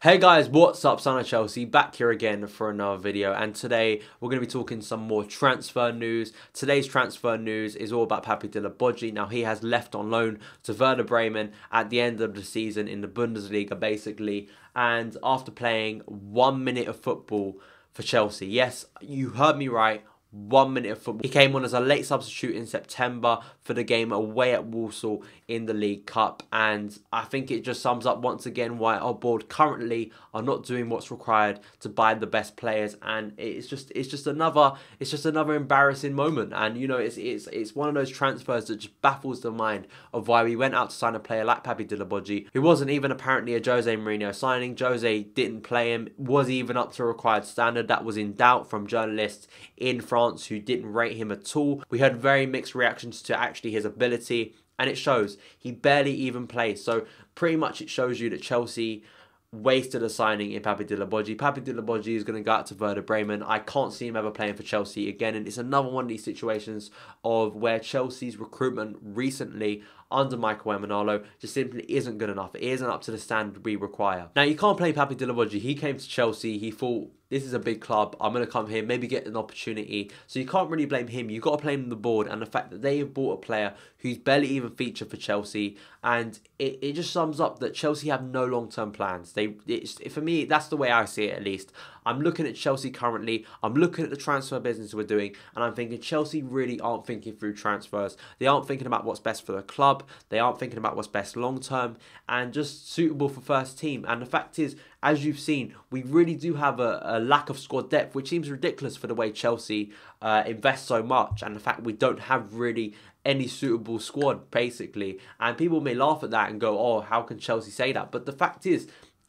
Hey guys, what's up? Son of Chelsea back here again for another video and today we're going to be talking some more transfer news. Today's transfer news is all about Papy Djilobodji. Now he has left on loan to Werder Bremen at the end of the season in the Bundesliga basically and after playing one minute of football for Chelsea. Yes, you heard me right, one minute of football. He came on as a late substitute in September for the game away at Walsall in the League Cup. And I think it just sums up once again why our board currently are not doing what's required to buy the best players. And it's just it's just another it's just another embarrassing moment. And you know it's it's it's one of those transfers that just baffles the mind of why we went out to sign a player like Papy Djilobodji, who wasn't even apparently a Jose Mourinho signing. Jose didn't play him, was even up to required standard. That was in doubt from journalists in France France who didn't rate him at all. We heard very mixed reactions to actually his ability, and it shows. He barely even plays. So pretty much it shows you that Chelsea wasted a signing in Papy Djilobodji. Papy Djilobodji is going to go out to Werder Bremen. I can't see him ever playing for Chelsea again. And it's another one of these situations of where Chelsea's recruitment recently under Michael Emenalo just simply isn't good enough. It isn't up to the standard we require. Now, you can't play Papy Djilobodji. He came to Chelsea. He thought this is a big club. I'm going to come here, maybe get an opportunity. So you can't really blame him. You've got to blame the board and the fact that they have bought a player who's barely even featured for Chelsea. And it, it just sums up that Chelsea have no long-term plans. They it's, For me, that's the way I see it at least. I'm looking at Chelsea currently. I'm looking at the transfer business we're doing. And I'm thinking Chelsea really aren't thinking through transfers. They aren't thinking about what's best for the club. They aren't thinking about what's best long-term. And just suitable for first team. And the fact is, as you've seen, we really do have a, a lack of squad depth, which seems ridiculous for the way Chelsea uh, invest so much and the fact we don't have really any suitable squad, basically. And people may laugh at that and go, oh, how can Chelsea say that? But the fact is,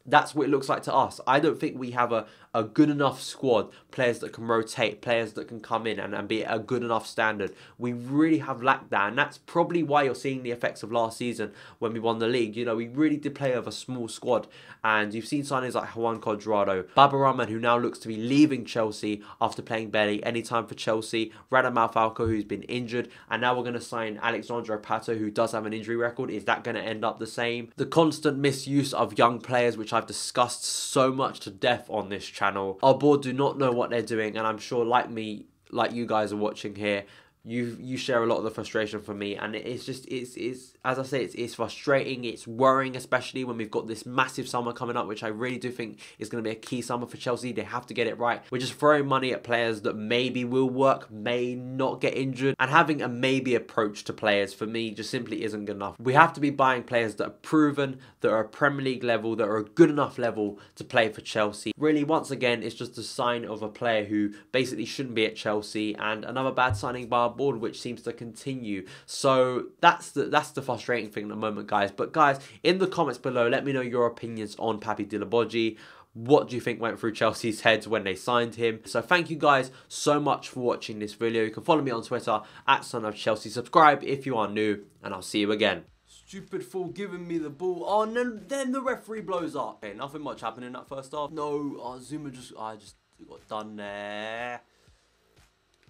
that's what it looks like to us. I don't think we have a, a good enough squad, players that can rotate, players that can come in and, and be a good enough standard. We really have lacked that, and that's probably why you're seeing the effects of last season when we won the league. You know, we really did play with a small squad, and you've seen signings like Juan Cuadrado, Baba Rahman, who now looks to be leaving Chelsea after playing barely any time for Chelsea, Radamel Falcao, who's been injured, and now we're going to sign Alexandre Pato, who does have an injury record. Is that going to end up the same? The constant misuse of young players, which I've discussed so much to death on this channel. Our board do not know what they're doing, and I'm sure, like me, like you guys are watching here, you you share a lot of the frustration for me and it's just it's it's as I say it's it's frustrating it's worrying especially when we've got this massive summer coming up which I really do think is going to be a key summer for Chelsea. They have to get it right. We're just throwing money at players that maybe will work may not get injured and having a maybe approach to players for me just simply isn't good enough. We have to be buying players that are proven that are Premier League level that are a good enough level to play for Chelsea. Really once again it's just a sign of a player who basically shouldn't be at Chelsea and another bad signing by board, which seems to continue. So that's the that's the frustrating thing at the moment, guys. But guys, in the comments below, let me know your opinions on Papy Djilobodji. What do you think went through Chelsea's heads when they signed him? So thank you guys so much for watching this video. You can follow me on Twitter at Son of Chelsea. Subscribe if you are new, and I'll see you again. Stupid fool giving me the ball. Oh, and then, then the referee blows up. Okay, nothing much happened in that first half. No, oh, Zouma just, I just got done there.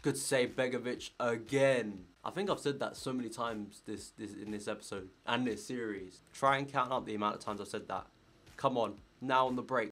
Good save, Begovic again. I think I've said that so many times this, this in this episode and this series. Try and count up the amount of times I've said that. Come on, now on the break.